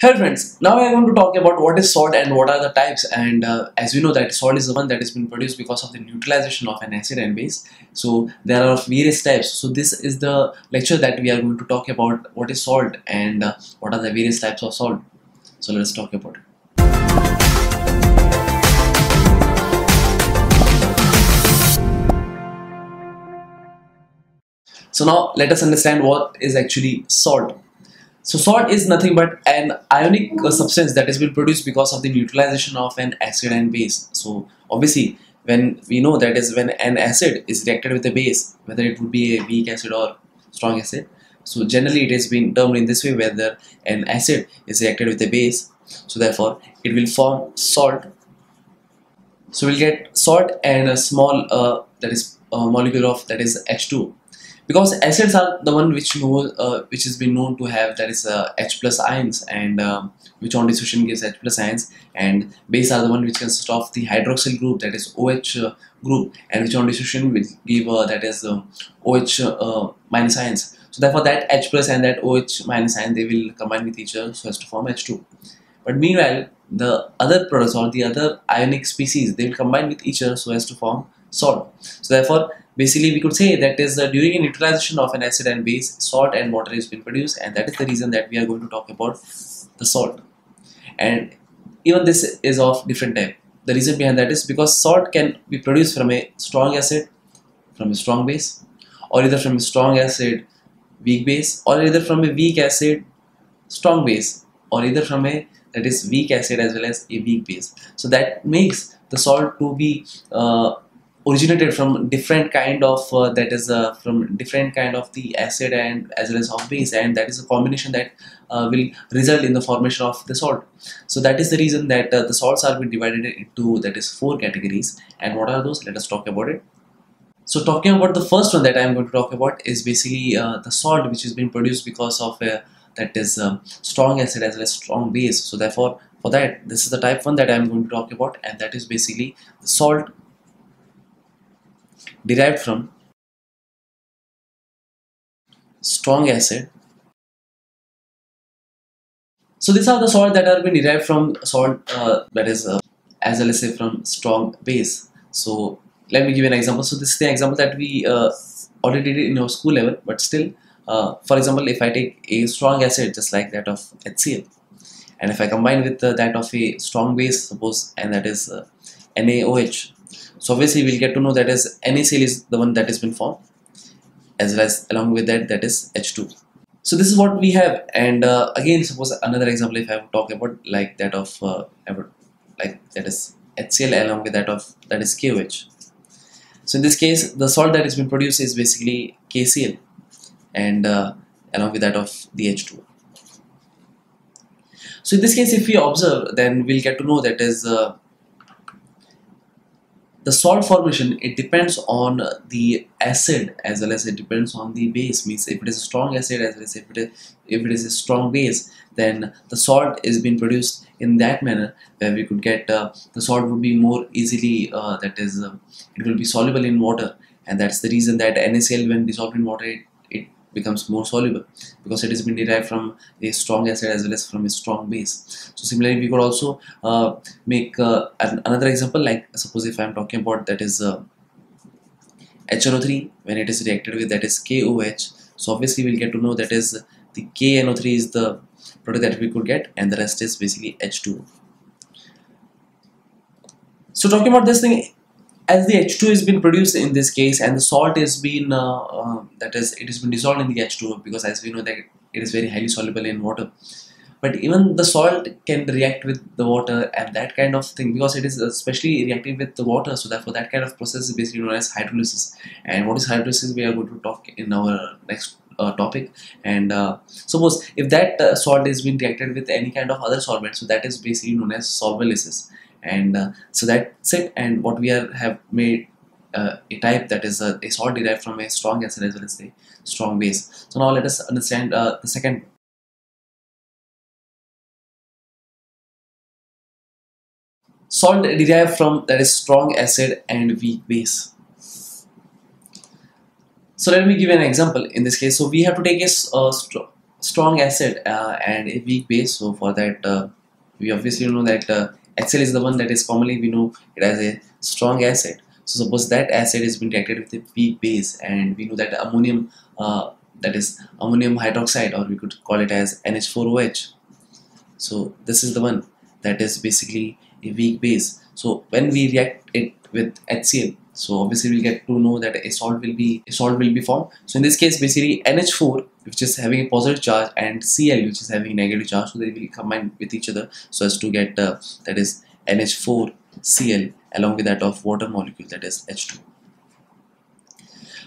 Hello friends, now we are going to talk about what is salt and what are the types and uh, as we know that salt is the one that has been produced because of the neutralization of an acid and base. So there are various types. So this is the lecture that we are going to talk about what is salt and uh, what are the various types of salt. So let's talk about it. So now let us understand what is actually salt. So salt is nothing but an ionic uh, substance that has been produced because of the neutralization of an acid and base. So obviously when we know that is when an acid is reacted with a base, whether it would be a weak acid or strong acid. So generally it has been termed in this way whether an acid is reacted with a base. So therefore it will form salt. So we'll get salt and a small uh, that is a molecule of that is H2 because acids are the one which know uh, which has been known to have that is uh, H plus ions and um, which on dissolution gives H plus ions. And base are the one which consists of the hydroxyl group that is OH uh, group and which on dissolution will give uh, that is OH minus ions. So therefore that H plus and that OH minus ion they will combine with each other so as to form H2 but meanwhile the other products or the other ionic species they will combine with each other so as to form salt. So therefore basically we could say that is uh, during a neutralization of an acid and base salt and water is being produced and that is the reason that we are going to talk about the salt. And even this is of different type. The reason behind that is because salt can be produced from a strong acid from a strong base or either from a strong acid weak base or either from a weak acid strong base or either from a that is weak acid as well as a weak base. So that makes the salt to be uh, originated from different kind of uh, that is uh, from different kind of the acid and as well as of base and that is a combination that uh, will result in the formation of the salt. So that is the reason that uh, the salts are being divided into that is four categories. And what are those? Let us talk about it. So talking about the first one that I am going to talk about is basically uh, the salt which is being produced because of a that is um, strong acid as well as strong base. So therefore for that this is the type one that I am going to talk about. And that is basically the salt derived from strong acid. So these are the salt that are being derived from salt uh, that is uh, as well as say from strong base. So let me give you an example. So this is the example that we uh, already did in our school level, but still, uh, for example, if I take a strong acid just like that of HCl, and if I combine with uh, that of a strong base, suppose, and that is uh, NaOH, so obviously we'll get to know that is NaCl is the one that has been formed as well as along with that that is H2. So this is what we have and uh, again suppose another example if I talk about like that of uh, like that is HCl along with that of that is KOH. So in this case the salt that has been produced is basically KCl and uh, along with that of the H2. So in this case if we observe then we'll get to know that is uh, the salt formation it depends on the acid as well as it depends on the base. Means if it is a strong acid as well as if it is, if it is a strong base then the salt is being produced in that manner where we could get uh, the salt would be more easily uh, that is uh, it will be soluble in water. And that's the reason that NaCl when dissolved in water it, becomes more soluble because it has been derived from a strong acid as well as from a strong base. So similarly, we could also uh, make uh, another example like suppose if I am talking about that is uh, HNO3 when it is reacted with that is KOH. So obviously we'll get to know that is the KNO3 is the product that we could get and the rest is basically H2. So talking about this thing as the H2 has been produced in this case and the salt has been uh, uh, that is it has been dissolved in the H2 because as we know that it is very highly soluble in water. But even the salt can react with the water and that kind of thing because it is especially reacting with the water. So therefore that kind of process is basically known as hydrolysis. And what is hydrolysis? We are going to talk in our next uh, topic. And uh, suppose if that uh, salt is being reacted with any kind of other solvent so that is basically known as solvolysis and uh, so that's it. And what we are have made uh, a type that is a, a, salt derived from a strong acid as well as a strong base. So now let us understand uh, the second salt derived from that is strong acid and weak base. So let me give an example. In this case so we have to take a uh, strong acid uh, and a weak base. So for that uh, we obviously know that HCl is the one that is commonly we know it has a strong acid so suppose that acid is being reacted with a weak base and we know that ammonium uh, that is ammonium hydroxide or we could call it as NH4OH so this is the one that is basically a weak base. So when we react it with HCl so obviously we'll get to know that a salt will be a salt will be formed. So in this case basically NH4 which is having a positive charge and Cl which is having a negative charge so they will combine with each other so as to get uh, that is NH4 Cl along with that of water molecule that is H2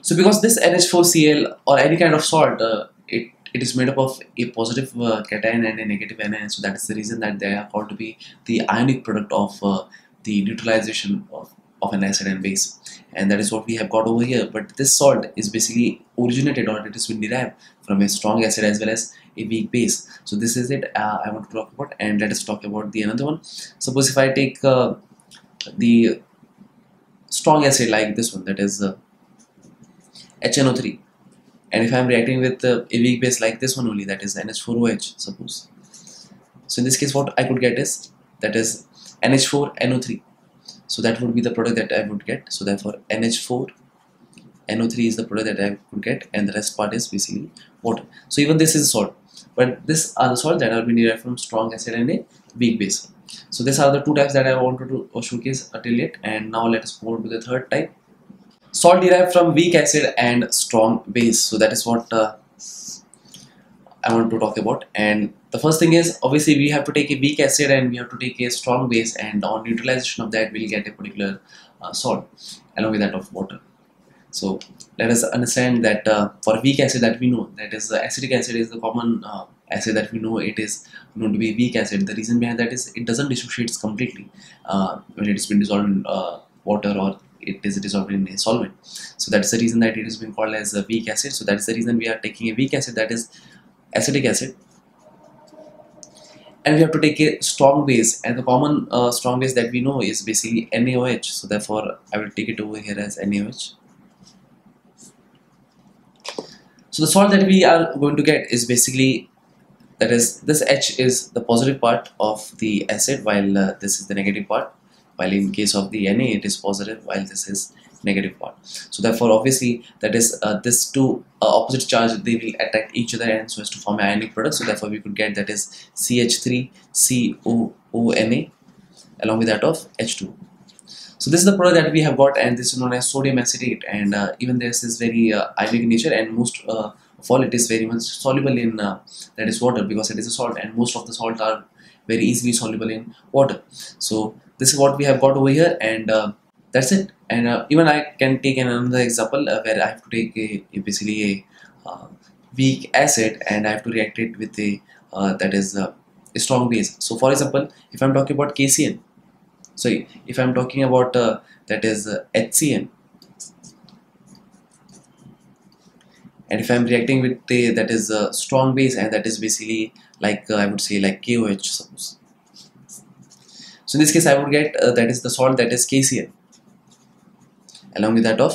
so because this NH4Cl or any kind of salt uh, it it is made up of a positive uh, cation and a negative anion so that is the reason that they are called to be the ionic product of uh, the neutralization of, of an acid and base. And that is what we have got over here. But this salt is basically originated or it has been derived from a strong acid as well as a weak base. So this is it uh, I want to talk about. And let us talk about the another one. Suppose if I take uh, the strong acid like this one that is HNO3 and if I'm reacting with uh, a weak base like this one only that is NH4OH suppose. So in this case what I could get is that is NH4NO3 so that would be the product that I would get. So therefore NH4 NO3 is the product that I could get and the rest part is basically water. So even this is salt but this are the salt that are being derived from strong acid and a weak base. So these are the two types that I wanted to showcase until yet. And now let us move to the third type. Salt derived from weak acid and strong base. So that is what uh, I want to talk about. And the first thing is obviously we have to take a weak acid and we have to take a strong base and on neutralization of that we'll get a particular uh, salt along with that of water. So let us understand that uh, for weak acid that we know that is uh, acetic acid is the common uh, acid that we know it is known to be weak acid. The reason behind that is it doesn't dissociate completely uh, when it has been dissolved in uh, water or it is dissolved in a solvent. So that's the reason that it has been called as a weak acid. So that's the reason we are taking a weak acid that is acetic acid and we have to take a strong base. And the common uh, strong base that we know is basically NaOH so therefore I will take it over here as NaOH so the salt that we are going to get is basically that is this H is the positive part of the acid while uh, this is the negative part. While in case of the Na it is positive while this is negative part so therefore obviously that is uh, this two uh, opposite charge they will attack each other and so as to form an ionic product. So therefore we could get that is CH3 COONA along with that of H2 so this is the product that we have got and this is known as sodium acetate. And uh, even this is very uh, ionic in nature and most uh, of all it is very much soluble in uh, that is water because it is a salt and most of the salt are very easily soluble in water. So this is what we have got over here and uh, that's it and uh, even I can take another example uh, where I have to take a, a basically a uh, weak acid and I have to react it with a uh, that is uh, a strong base. So for example if I'm talking about KCN so if I'm talking about that is HCN and if I'm reacting with the that is a strong base and that is basically like uh, I would say like KOH suppose. So in this case I would get uh, that is the salt that is KCl along with that of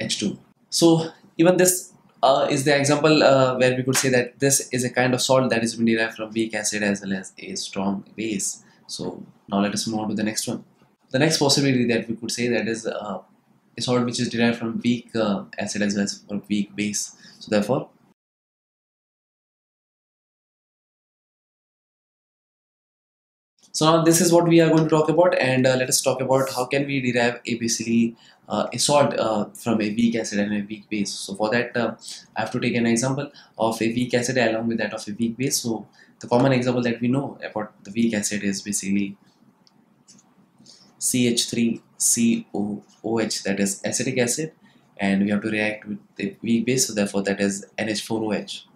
H2 so even this uh, is the example uh, where we could say that this is a kind of salt that is derived from weak acid as well as a strong base. So now let us move on to the next one. The next possibility that we could say that is uh, a salt which is derived from weak uh, acid as well as from weak base. So therefore so now this is what we are going to talk about and uh, let us talk about how can we derive a basically uh, a salt uh, from a weak acid and a weak base. So for that uh, I have to take an example of a weak acid along with that of a weak base. So the common example that we know about the weak acid is basically CH3COOH that is acetic acid and we have to react with the weak base. So therefore that is NH4OH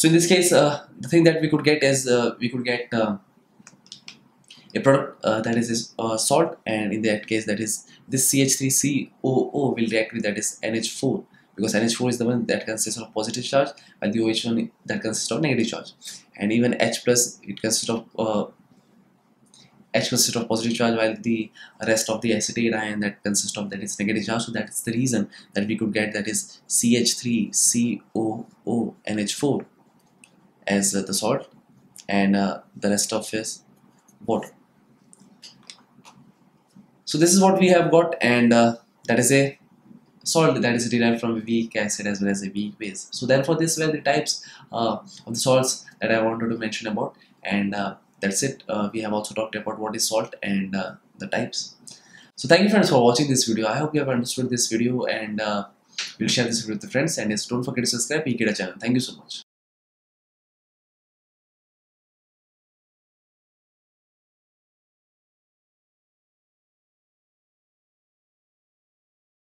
so in this case uh, the thing that we could get is uh, we could get uh, a product uh, that is uh, salt. And in that case that is this CH3COO will react with that is NH4 because NH4 is the one that consists of positive charge and the OH one that consists of negative charge. And even H plus it consists of uh, H consists of positive charge while the rest of the acetate ion that consists of that is negative charge. So that is the reason that we could get that is CH3COONH4 as uh, the salt and uh, the rest of is water. So this is what we have got and uh, that is a salt that is derived from a weak acid as well as a weak base. So therefore these were the types uh, of the salts that I wanted to mention about and uh, that's it. Uh, we have also talked about what is salt and the types. So thank you friends for watching this video. I hope you have understood this video and will share this with the friends. And yes, don't forget to subscribe. To a channel. Thank you so much